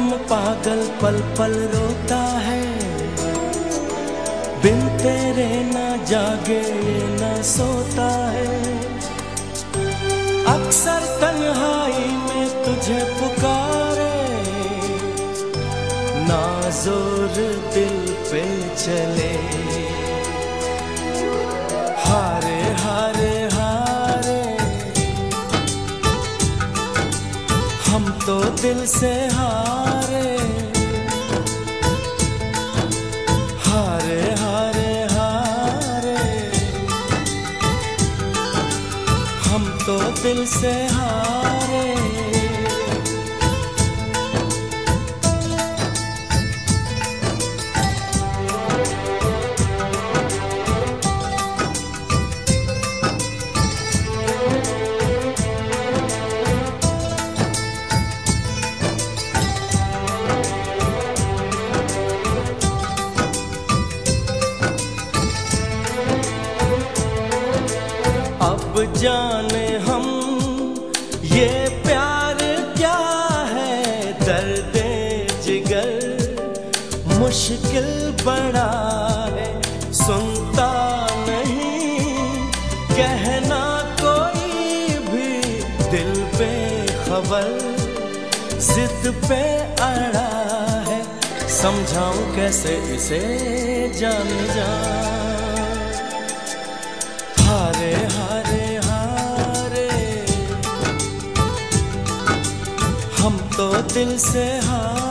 पागल पल पल रोता है। बिन तेरे ना जागे ना सोता है। अक्सर तन्हाई में तुझे पुकारे। ना ज़ोर दिल पे चले। हम तो दिल से हारे। हारे हारे हारे। हम तो दिल से हारे। अब जाने हम, ये प्यार क्या है? दर्द, जिगर मुश्किल बड़ा है। सुनता नहीं, कहना कोई भी दिल पे खबर, जिद पे अड़ा है। समझाऊं कैसे इसे जान जा? दिल से हाँ।